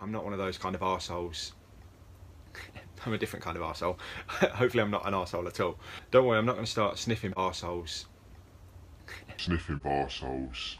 I'm not one of those kind of arseholes. I'm a different kind of arsehole. Hopefully I'm not an arsehole at all. Don't worry, I'm not going to start sniffing arseholes. Sniffing arseholes.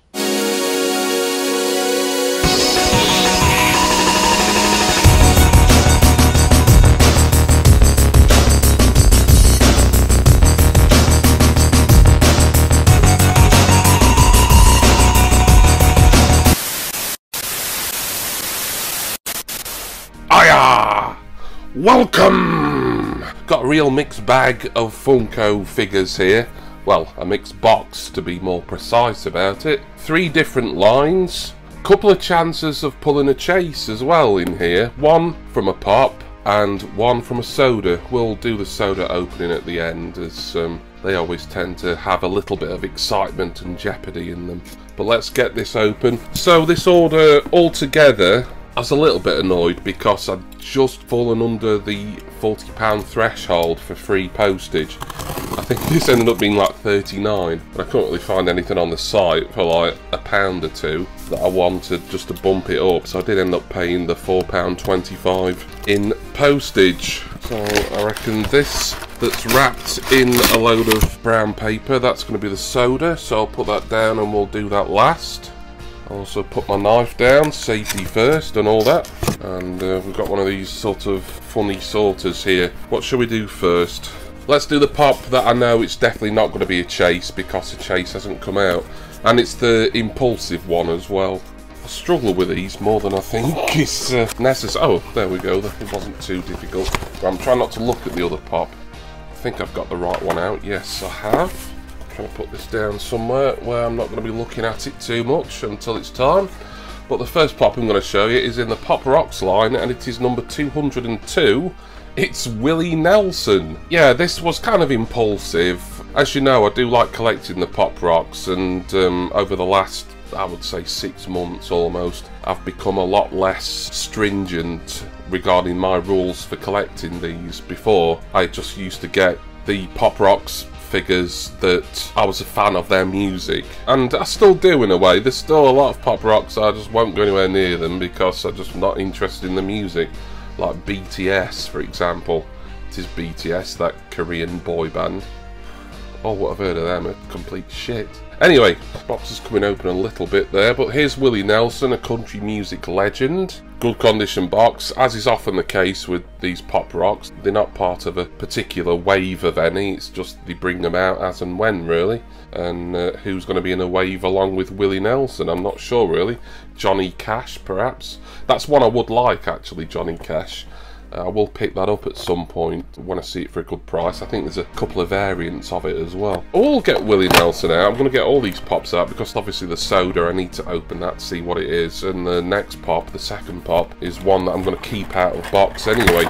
Welcome! Got a real mixed bag of Funko figures here. Well, a mixed box to be more precise about it. Three different lines. Couple of chances of pulling a chase as well in here. One from a pop and one from a soda. We'll do the soda opening at the end as um, they always tend to have a little bit of excitement and jeopardy in them. But let's get this open. So this order altogether I was a little bit annoyed because I'd just fallen under the £40 threshold for free postage. I think this ended up being like 39 but I couldn't really find anything on the site for like a pound or two that I wanted just to bump it up so I did end up paying the £4.25 in postage. So I reckon this that's wrapped in a load of brown paper, that's going to be the soda so I'll put that down and we'll do that last. Also put my knife down, safety first and all that. And uh, we've got one of these sort of funny sorters here. What shall we do first? Let's do the pop that I know it's definitely not going to be a chase because the chase hasn't come out. And it's the impulsive one as well. I struggle with these more than I think is uh, necessary. Oh, there we go. It wasn't too difficult. I'm trying not to look at the other pop. I think I've got the right one out. Yes, I have trying to put this down somewhere where I'm not going to be looking at it too much until it's time. But the first pop I'm going to show you is in the Pop Rocks line and it is number 202. It's Willie Nelson. Yeah, this was kind of impulsive. As you know, I do like collecting the Pop Rocks and um, over the last, I would say six months almost, I've become a lot less stringent regarding my rules for collecting these. Before, I just used to get the Pop Rocks figures that I was a fan of their music. And I still do in a way. There's still a lot of pop rocks I just won't go anywhere near them because I'm just not interested in the music. Like BTS, for example. It is BTS, that Korean boy band. Oh, what I've heard of them, a complete shit. Anyway, box is coming open a little bit there, but here's Willie Nelson, a country music legend. Good condition box, as is often the case with these pop rocks. They're not part of a particular wave of any, it's just they bring them out as and when, really. And uh, who's going to be in a wave along with Willie Nelson? I'm not sure, really. Johnny Cash, perhaps? That's one I would like, actually, Johnny Cash. Uh, I will pick that up at some point when I see it for a good price. I think there's a couple of variants of it as well. I will get Willie Nelson out. I'm going to get all these pops out because obviously the soda, I need to open that to see what it is. And the next pop, the second pop, is one that I'm going to keep out of box anyway.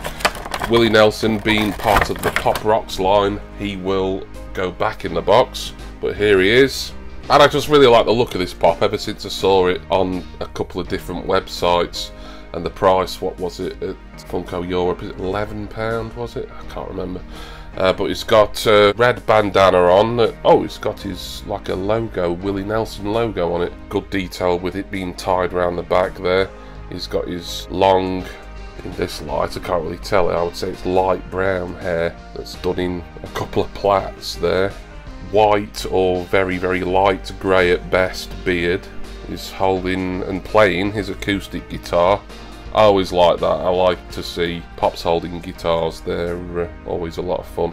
Willie Nelson being part of the Pop Rocks line, he will go back in the box. But here he is. And I just really like the look of this pop ever since I saw it on a couple of different websites and the price, what was it at Funko Europe? Is it £11, was it? I can't remember. Uh, but it's got a uh, red bandana on. oh, it's got his like a logo, Willie Nelson logo on it. Good detail with it being tied around the back there. He's got his long, in this light, I can't really tell it. I would say it's light brown hair that's done in a couple of plaits there. White or very, very light grey at best beard. He's holding and playing his acoustic guitar I always like that. I like to see Pops holding guitars. They're uh, always a lot of fun.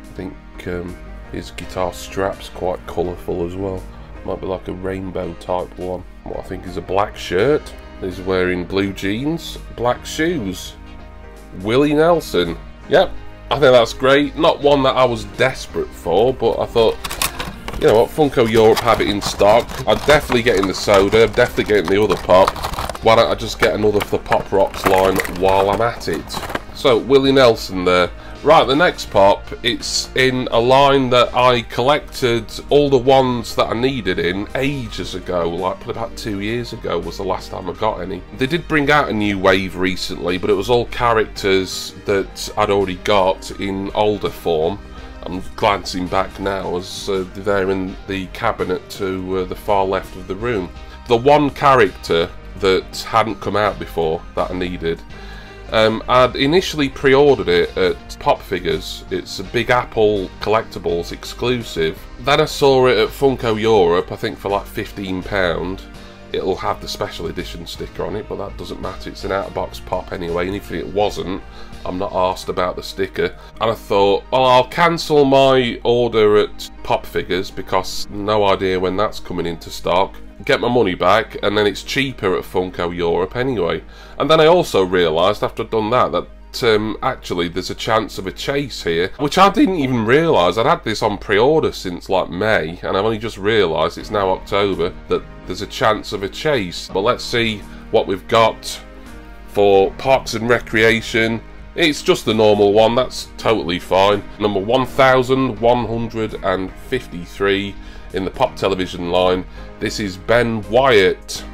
I think um, his guitar strap's quite colourful as well. Might be like a rainbow type one. What I think is a black shirt. He's wearing blue jeans, black shoes. Willie Nelson. Yep, I think that's great. Not one that I was desperate for, but I thought, you know what, Funko Europe have it in stock. I'm definitely getting the soda, I'm definitely getting the other pop why don't I just get another for the Pop Rocks line while I'm at it. So, Willie Nelson there. Right, the next pop, it's in a line that I collected all the ones that I needed in ages ago, like about two years ago was the last time I got any. They did bring out a new wave recently, but it was all characters that I'd already got in older form. I'm glancing back now as uh, they're in the cabinet to uh, the far left of the room. The one character that hadn't come out before that I needed. Um, I'd initially pre-ordered it at Pop Figures. It's a Big Apple Collectibles exclusive. Then I saw it at Funko Europe, I think for like £15. It'll have the special edition sticker on it, but that doesn't matter. It's an out-of-box pop anyway, and if it wasn't, I'm not asked about the sticker. And I thought, well, I'll cancel my order at Pop Figures because no idea when that's coming into stock get my money back, and then it's cheaper at Funko Europe anyway. And then I also realised after I'd done that that um, actually there's a chance of a chase here, which I didn't even realise. I'd had this on pre-order since like May, and I've only just realised it's now October that there's a chance of a chase. But let's see what we've got for Parks and Recreation. It's just the normal one, that's totally fine. Number 1153 in the pop television line. This is Ben Wyatt.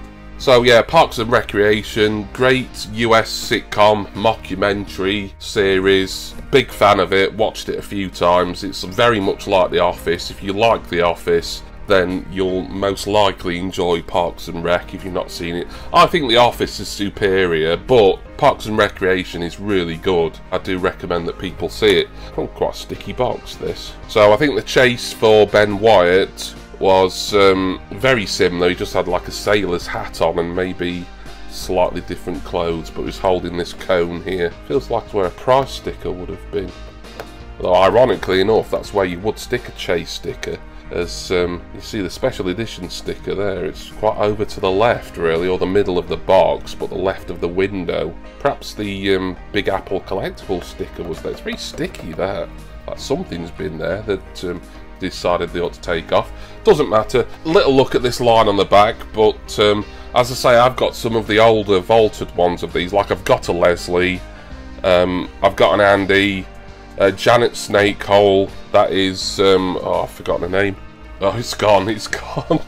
So yeah, Parks and Recreation, great US sitcom, mockumentary series. Big fan of it, watched it a few times. It's very much like The Office. If you like The Office, then you'll most likely enjoy Parks and Rec if you've not seen it. I think The Office is superior, but Parks and Recreation is really good. I do recommend that people see it. Oh, quite a sticky box, this. So I think the chase for Ben Wyatt was um, very similar. He just had like a sailor's hat on and maybe slightly different clothes, but was holding this cone here. Feels like where a price sticker would have been. Though ironically enough, that's where you would stick a chase sticker as um, you see the special edition sticker there it's quite over to the left really or the middle of the box but the left of the window perhaps the um, big apple collectible sticker was there it's very sticky there like something's been there that um, decided they ought to take off doesn't matter little look at this line on the back but um, as I say I've got some of the older vaulted ones of these like I've got a Leslie um, I've got an Andy Janet Snakehole, that is, um, oh, I've forgotten her name. Oh, it's gone, it's gone.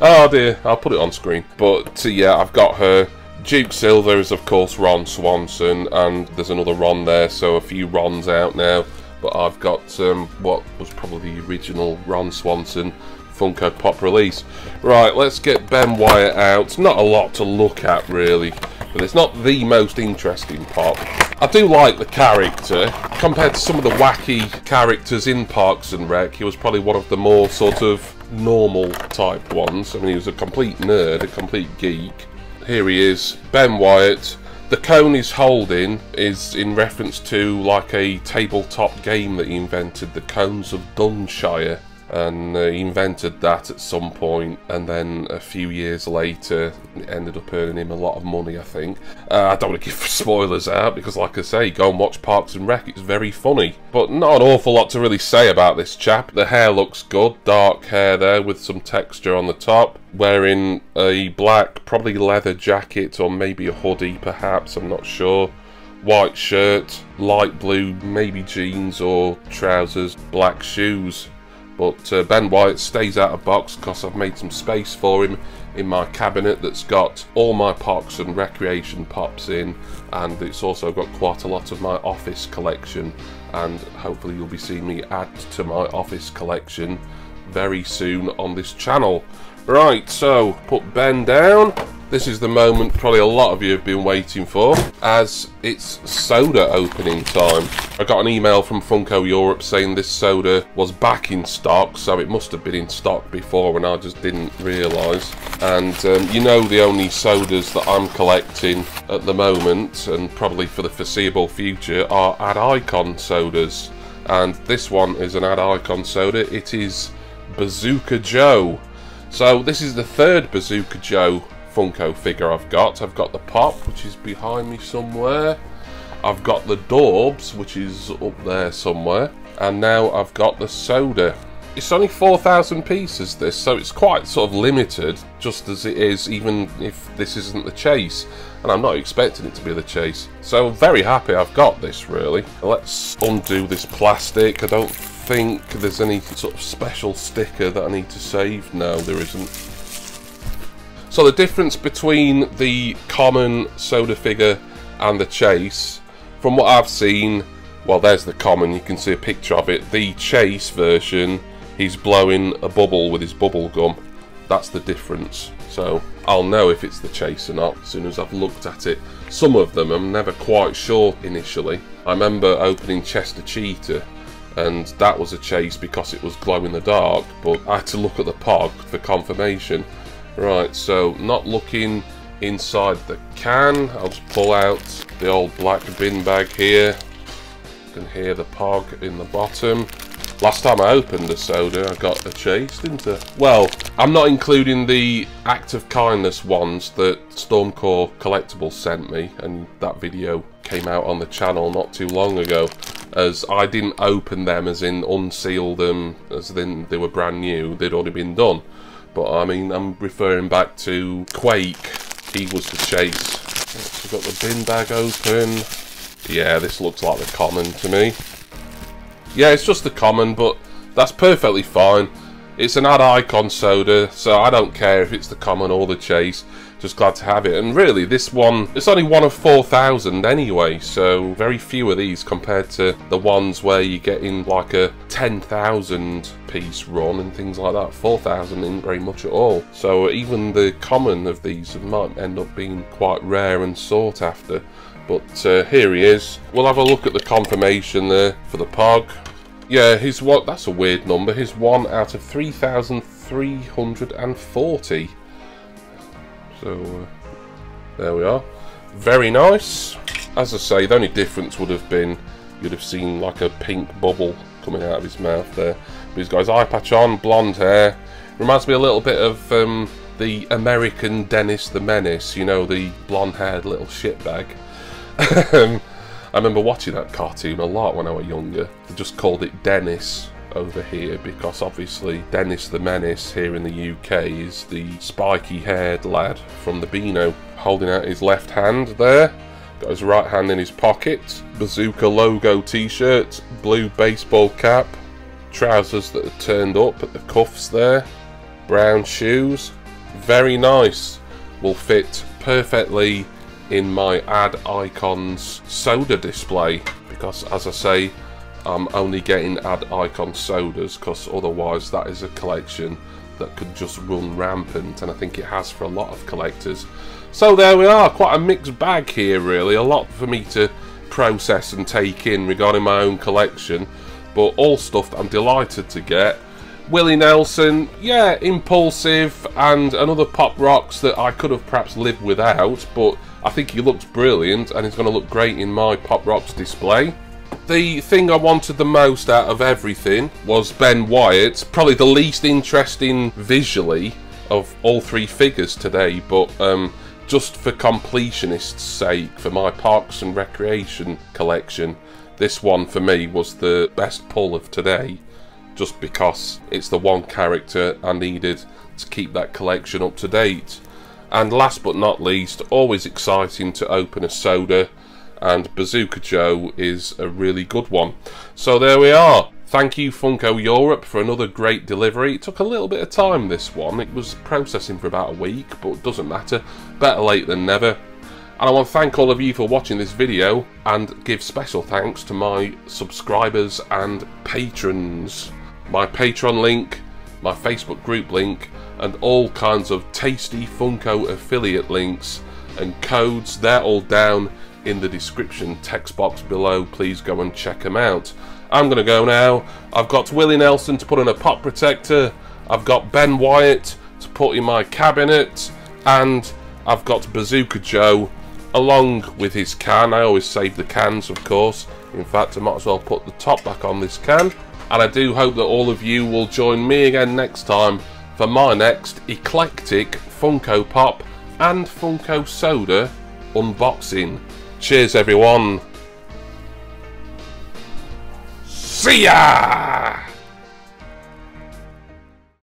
oh dear, I'll put it on screen. But uh, yeah, I've got her. Duke Silver is, of course, Ron Swanson, and there's another Ron there, so a few Rons out now. But I've got um, what was probably the original Ron Swanson Funko Pop release. Right, let's get Ben Wyatt out. Not a lot to look at, really, but it's not the most interesting pop. I do like the character. Compared to some of the wacky characters in Parks and Rec, he was probably one of the more sort of normal type ones. I mean, he was a complete nerd, a complete geek. Here he is, Ben Wyatt. The cone he's holding is in reference to like a tabletop game that he invented, the Cones of Dunshire. And uh, he invented that at some point and then a few years later it ended up earning him a lot of money I think. Uh, I don't want to give spoilers out because like I say go and watch Parks and Rec it's very funny. But not an awful lot to really say about this chap. The hair looks good dark hair there with some texture on the top wearing a black probably leather jacket or maybe a hoodie perhaps I'm not sure white shirt, light blue, maybe jeans or trousers, black shoes. But uh, Ben Wyatt stays out of box because I've made some space for him in my cabinet that's got all my parks and recreation pops in and it's also got quite a lot of my office collection and hopefully you'll be seeing me add to my office collection very soon on this channel. Right, so put Ben down this is the moment probably a lot of you have been waiting for, as it's soda opening time. I got an email from Funko Europe saying this soda was back in stock, so it must have been in stock before and I just didn't realise. And um, you know the only sodas that I'm collecting at the moment, and probably for the foreseeable future, are Ad Icon sodas. And this one is an Ad Icon soda. It is Bazooka Joe. So this is the third Bazooka Joe Funko figure I've got. I've got the Pop, which is behind me somewhere. I've got the Dorbz, which is up there somewhere. And now I've got the Soda. It's only 4,000 pieces this, so it's quite sort of limited, just as it is even if this isn't the chase. And I'm not expecting it to be the chase. So very happy I've got this, really. Let's undo this plastic. I don't think there's any sort of special sticker that I need to save. No, there isn't. So the difference between the common soda figure and the chase, from what I've seen, well there's the common, you can see a picture of it. The chase version, he's blowing a bubble with his bubble gum. That's the difference. So I'll know if it's the chase or not as soon as I've looked at it. Some of them I'm never quite sure initially. I remember opening Chester Cheetah and that was a chase because it was glow in the dark but I had to look at the POG for confirmation. Right, so not looking inside the can. I'll just pull out the old black bin bag here. You can hear the POG in the bottom. Last time I opened a soda, I got a chase, didn't I? Well, I'm not including the act of kindness ones that Stormcore Collectibles sent me, and that video came out on the channel not too long ago, as I didn't open them as in unseal them, as then they were brand new, they'd already been done. But I mean, I'm referring back to Quake, he was the chase. So we've got the bin bag open. Yeah, this looks like the common to me. Yeah, it's just the common, but that's perfectly fine. It's an ad icon soda, so I don't care if it's the common or the chase. Just glad to have it. And really, this one, it's only one of 4,000 anyway, so very few of these compared to the ones where you get in like a 10,000 piece run and things like that. 4,000 isn't very much at all. So even the common of these might end up being quite rare and sought after. But uh, here he is. We'll have a look at the confirmation there for the POG. Yeah, his what? That's a weird number. His one out of 3,340. So, uh, there we are. Very nice. As I say, the only difference would have been you'd have seen like a pink bubble coming out of his mouth there. But he's got his eye patch on, blonde hair. Reminds me a little bit of um, the American Dennis the Menace, you know, the blonde-haired little shitbag. Um, I remember watching that cartoon a lot when I was younger. They just called it Dennis over here because obviously Dennis the Menace here in the UK is the spiky haired lad from the Beano holding out his left hand there. Got his right hand in his pocket, bazooka logo t-shirt, blue baseball cap, trousers that are turned up at the cuffs there, brown shoes, very nice, will fit perfectly in my ad icons soda display because as I say I'm only getting ad icon sodas because otherwise that is a collection that could just run rampant and I think it has for a lot of collectors. So there we are, quite a mixed bag here really, a lot for me to process and take in regarding my own collection but all stuff that I'm delighted to get. Willie Nelson, yeah, impulsive and another pop rocks that I could have perhaps lived without but I think he looks brilliant and he's going to look great in my pop rocks display. The thing I wanted the most out of everything was Ben Wyatt. Probably the least interesting visually of all three figures today, but um, just for completionist's sake, for my Parks and Recreation collection, this one for me was the best pull of today, just because it's the one character I needed to keep that collection up to date. And last but not least, always exciting to open a soda and Bazooka Joe is a really good one. So there we are. Thank you Funko Europe for another great delivery. It took a little bit of time this one. It was processing for about a week, but doesn't matter. Better late than never. And I want to thank all of you for watching this video and give special thanks to my subscribers and patrons. My Patreon link, my Facebook group link, and all kinds of tasty Funko affiliate links and codes, they're all down in the description text box below. Please go and check them out. I'm going to go now. I've got Willie Nelson to put in a pop protector. I've got Ben Wyatt to put in my cabinet. And I've got Bazooka Joe along with his can. I always save the cans, of course. In fact, I might as well put the top back on this can. And I do hope that all of you will join me again next time for my next eclectic Funko Pop and Funko Soda unboxing. Cheers, everyone. See ya!